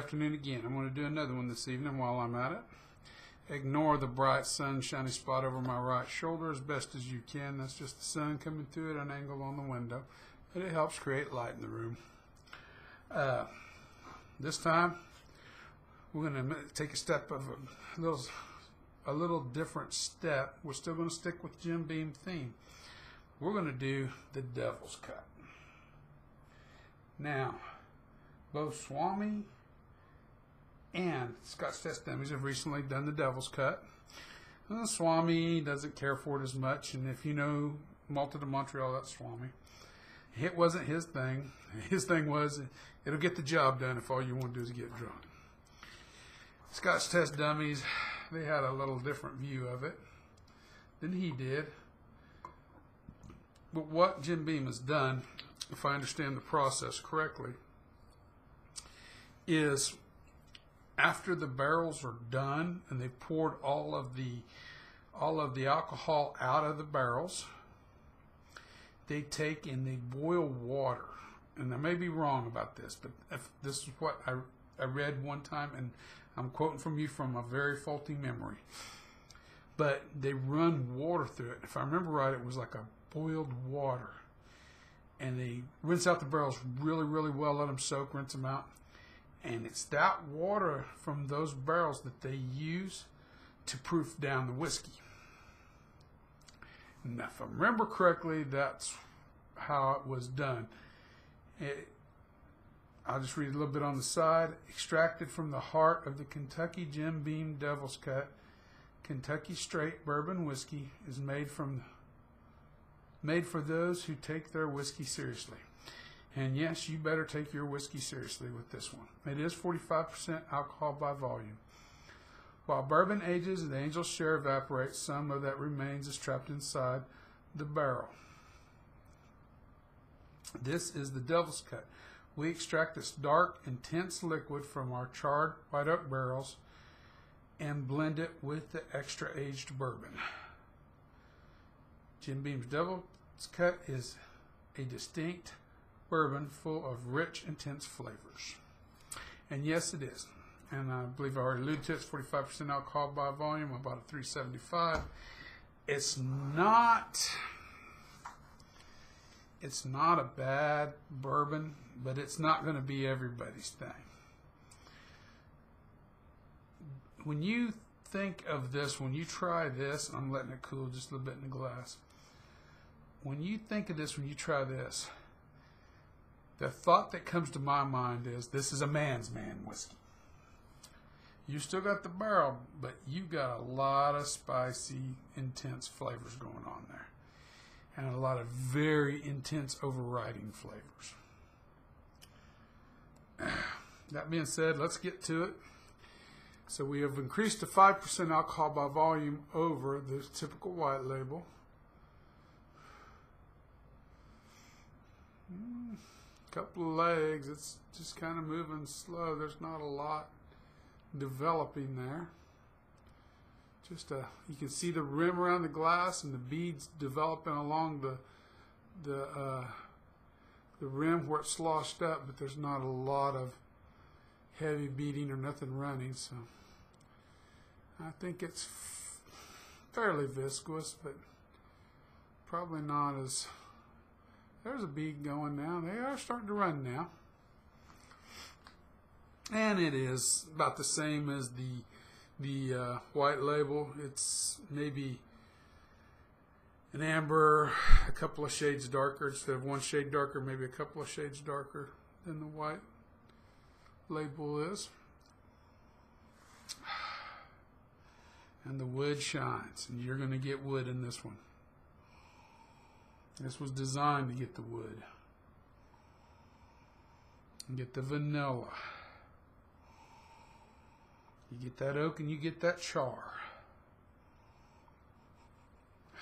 afternoon again. I'm going to do another one this evening while I'm at it. Ignore the bright sunshiny spot over my right shoulder as best as you can. That's just the sun coming through at an angle on the window. But it helps create light in the room. Uh, this time, we're going to take a step of a little, a little different step. We're still going to stick with Jim Beam theme. We're going to do the Devil's Cut. Now, both Swami and Scotch Test Dummies have recently done the Devil's Cut. And Swami doesn't care for it as much, and if you know Malta to Montreal, that's Swami. It wasn't his thing. His thing was it'll get the job done if all you want to do is get drunk. Scotch Test Dummies, they had a little different view of it than he did. But what Jim Beam has done, if I understand the process correctly, is after the barrels are done and they've poured all of the all of the alcohol out of the barrels, they take and they boil water. And I may be wrong about this, but if this is what I, I read one time, and I'm quoting from you from a very faulty memory. But they run water through it. If I remember right, it was like a boiled water. And they rinse out the barrels really, really well, let them soak, rinse them out. And it's that water from those barrels that they use to proof down the whiskey. Now, if I remember correctly, that's how it was done. It, I'll just read a little bit on the side. Extracted from the heart of the Kentucky Jim Beam Devil's Cut, Kentucky Straight Bourbon Whiskey is made from made for those who take their whiskey seriously. And yes, you better take your whiskey seriously with this one. It is 45% alcohol by volume. While bourbon ages, the angel's share evaporates. Some of that remains is trapped inside the barrel. This is the devil's cut. We extract this dark, intense liquid from our charred white oak barrels and blend it with the extra aged bourbon. Jim Beam's Devil's Cut is a distinct bourbon full of rich, intense flavors. And yes, it is. And I believe I already alluded to it. It's 45% alcohol by volume, about a 375. It's not. It's not a bad bourbon, but it's not going to be everybody's thing. When you think of this, when you try this, I'm letting it cool just a little bit in the glass. When you think of this, when you try this, the thought that comes to my mind is this is a man's man whiskey. You still got the barrel, but you got a lot of spicy, intense flavors going on there. And a lot of very intense overriding flavors. That being said, let's get to it. So we have increased to 5% alcohol by volume over the typical white label. Mm, couple of legs, it's just kind of moving slow. There's not a lot developing there. Just a, you can see the rim around the glass and the beads developing along the the uh, the rim where it's sloshed up, but there's not a lot of heavy beating or nothing running. So I think it's fairly viscous, but probably not as. There's a bead going now. They are starting to run now and it is about the same as the the uh, white label. It's maybe an amber, a couple of shades darker instead of one shade darker, maybe a couple of shades darker than the white label is. And the wood shines, and you're going to get wood in this one. This was designed to get the wood. And get the vanilla. You get that oak and you get that char.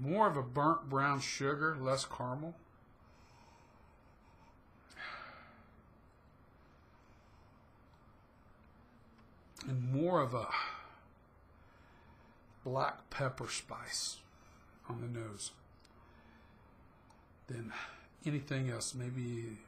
More of a burnt brown sugar, less caramel. And more of a black pepper spice on the nose. than anything else. Maybe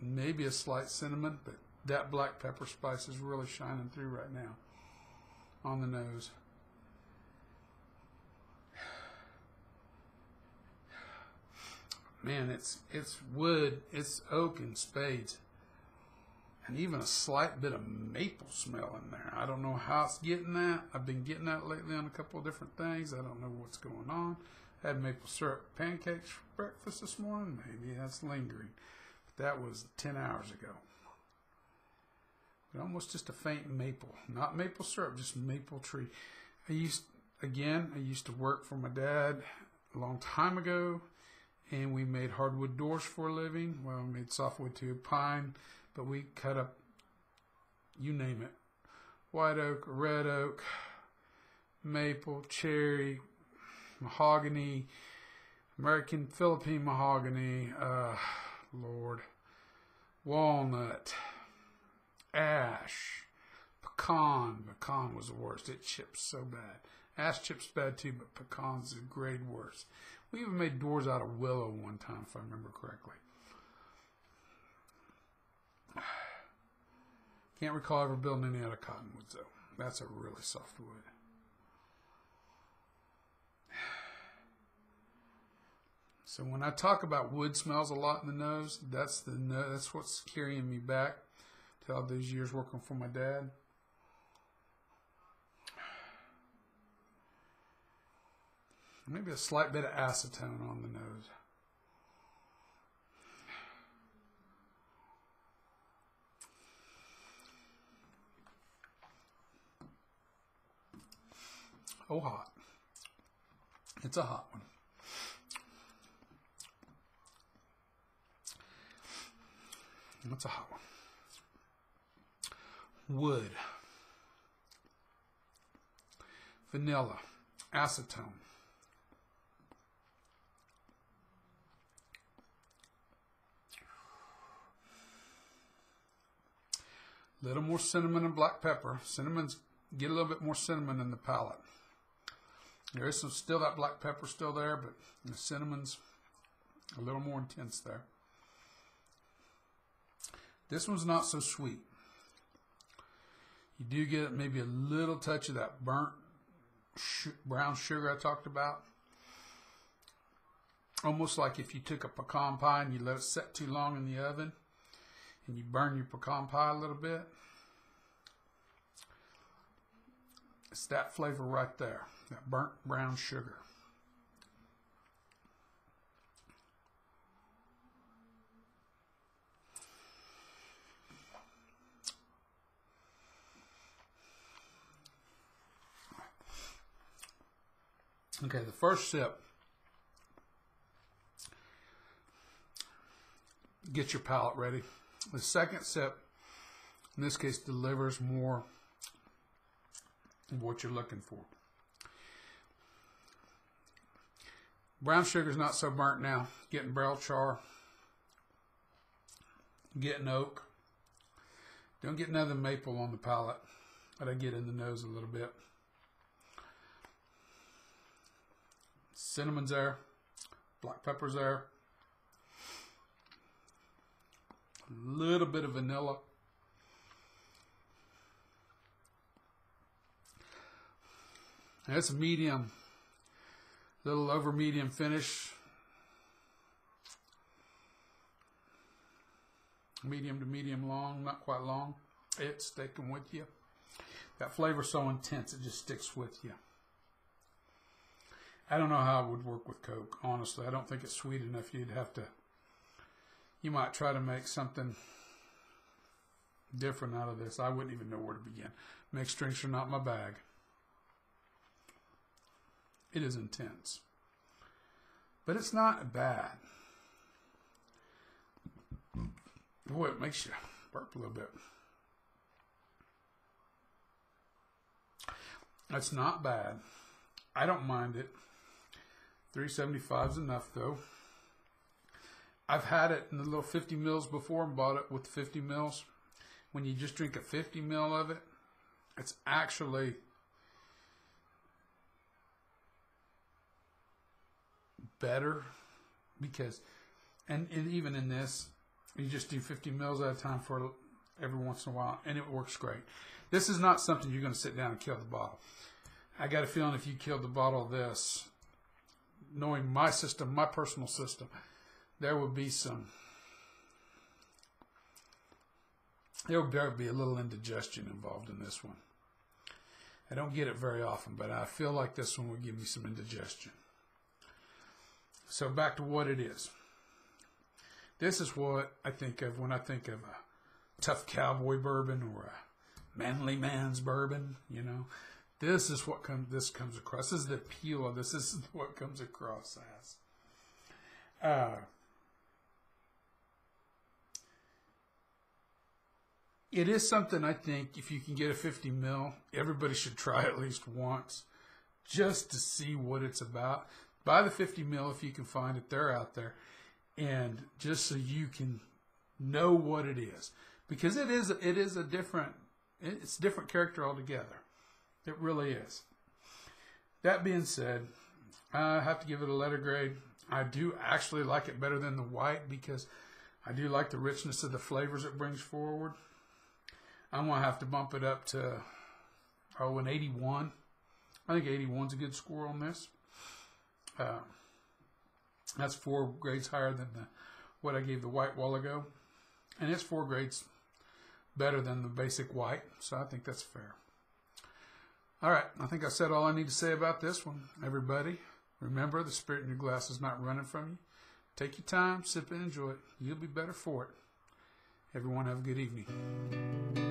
maybe a slight cinnamon, but that black pepper spice is really shining through right now on the nose. Man, it's it's wood, it's oak and spades, and even a slight bit of maple smell in there. I don't know how it's getting that. I've been getting that lately on a couple of different things. I don't know what's going on. Had maple syrup pancakes for breakfast this morning. Maybe that's lingering. But that was 10 hours ago. But almost just a faint maple. Not maple syrup, just maple tree. I used, again, I used to work for my dad a long time ago. And we made hardwood doors for a living. Well, we made softwood too, pine. But we cut up, you name it. White oak, red oak, maple, cherry, mahogany, American Philippine mahogany, uh, Lord, walnut, ash, pecan. Pecan was the worst. It chips so bad. Ash chips bad too, but pecans a grade worse. We even made doors out of willow one time, if I remember correctly. Can't recall ever building any out of cottonwoods though. That's a really soft wood. So when I talk about wood smells a lot in the nose, that's the that's what's carrying me back to all those years working for my dad. Maybe a slight bit of acetone on the nose. Oh, hot. It's a hot one. That's a hot one. Wood, vanilla, acetone. A little more cinnamon and black pepper. Cinnamon's get a little bit more cinnamon in the palate. There is some still that black pepper still there, but the cinnamon's a little more intense there. This one's not so sweet. You do get maybe a little touch of that burnt brown sugar I talked about. Almost like if you took a pecan pie and you let it set too long in the oven and you burn your pecan pie a little bit. It's that flavor right there, that burnt brown sugar. Okay, the first sip. Get your palate ready. The second sip, in this case, delivers more what you're looking for. Brown sugar is not so burnt now. Getting barrel char. Getting oak. Don't get another maple on the palate, but I get in the nose a little bit. Cinnamon's there. Black pepper's there. A little bit of vanilla. A medium, little over medium finish. Medium to medium long, not quite long. It's sticking with you. That flavor's so intense, it just sticks with you. I don't know how it would work with Coke, honestly. I don't think it's sweet enough. You'd have to, you might try to make something different out of this. I wouldn't even know where to begin. Mixed drinks are not my bag. It is intense. But it's not bad. Boy, it makes you burp a little bit. That's not bad. I don't mind it. 375 is enough though. I've had it in the little 50 mils before and bought it with 50 mils. When you just drink a 50 mil of it, it's actually better because and, and even in this, you just do 50 mils at a time for every once in a while, and it works great. This is not something you're going to sit down and kill the bottle. I got a feeling if you killed the bottle of this, knowing my system, my personal system, there would be some. There would be a little indigestion involved in this one. I don't get it very often, but I feel like this one would give me some indigestion. So back to what it is. This is what I think of when I think of a tough cowboy bourbon or a manly man's bourbon, you know. This is what come, this comes across. This is the appeal of this. This is what comes across as. Uh, it is something I think if you can get a 50 mil, everybody should try at least once just to see what it's about. Buy the 50 mil if you can find it. They're out there. And just so you can know what it is. Because it is it is a different it's a different character altogether. It really is. That being said, I have to give it a letter grade. I do actually like it better than the white because I do like the richness of the flavors it brings forward. I'm to have to bump it up to, oh, an 81. I think 81's a good score on this. Uh, that's four grades higher than the, what I gave the white while ago. And it's four grades better than the basic white, so I think that's fair. All right, I think I said all I need to say about this one. Everybody, remember the spirit in your glass is not running from you. Take your time, sip and enjoy it. You'll be better for it. Everyone have a good evening.